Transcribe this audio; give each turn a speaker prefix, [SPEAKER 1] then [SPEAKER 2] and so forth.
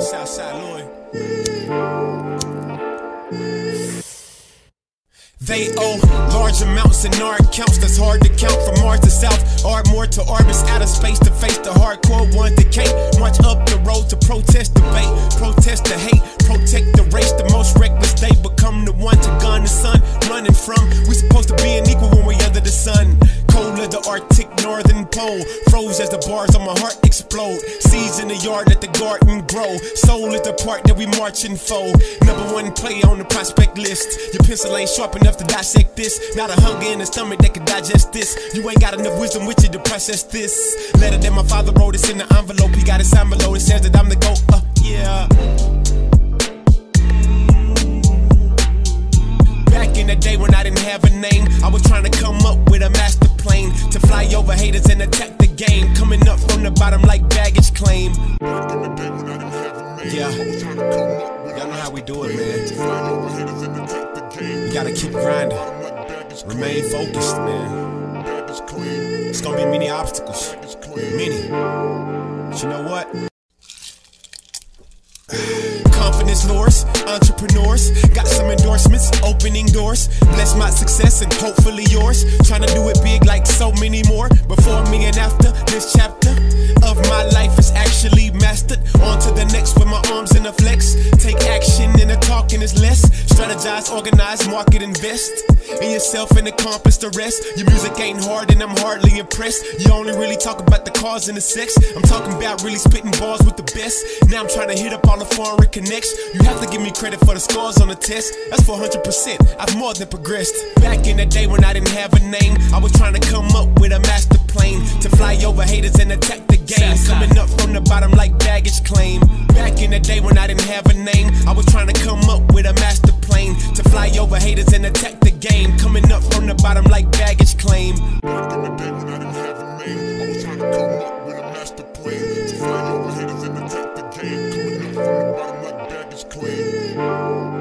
[SPEAKER 1] Southside Louie. They owe large amounts in our accounts that's hard to count from Mars to South, Ardmore to Orbis, out of space to face the hardcore one decay. March up the road to protest debate, protest the hate, protect the race. The most reckless they become the one to gun the sun running from. We supposed to be Arctic Northern Pole, froze as the bars on my heart explode. Seeds in the yard let the garden grow. Soul is the part that we marching for. Number one play on the prospect list. Your pencil ain't sharp enough to dissect this. Not a hunger in the stomach that can digest this. You ain't got enough wisdom with you to process this. Letter that my father wrote, it's in the envelope. He got it signed below. It says that I'm the GOAT. Uh, yeah. Over haters and attack the game. Coming up from the bottom like baggage claim. Yeah. Y'all know how we do it, man. You gotta keep grinding. Remain focused, man. It's gonna be many obstacles. Many. But you know what? Lures, entrepreneurs, got some endorsements, opening doors. Bless my success and hopefully yours. Trying to do it big like so many more. Before me and after this chapter of my life is actually mastered. On to the next with my arms in a flex. Take action and the talking is less. Strategize, organize, market, invest in yourself and accomplish the rest. Your music ain't hard and I'm hardly impressed. You only really talk about the cars and the sex. I'm talking about really spitting bars with the best. Now I'm trying to hit up all the foreign connects. You have to give me credit for the scores on the test. That's 400%. I've more than progressed. Back in the day when I didn't have a name, I was trying to come up with a master plane to fly over haters and attack the game. Coming up from the bottom like baggage claim. Back in the day when I didn't have a name, I was trying to come up with a master haters and attack the game. Coming up from the bottom like baggage claim. Haters and attack the game. Coming up from the bottom like baggage claim.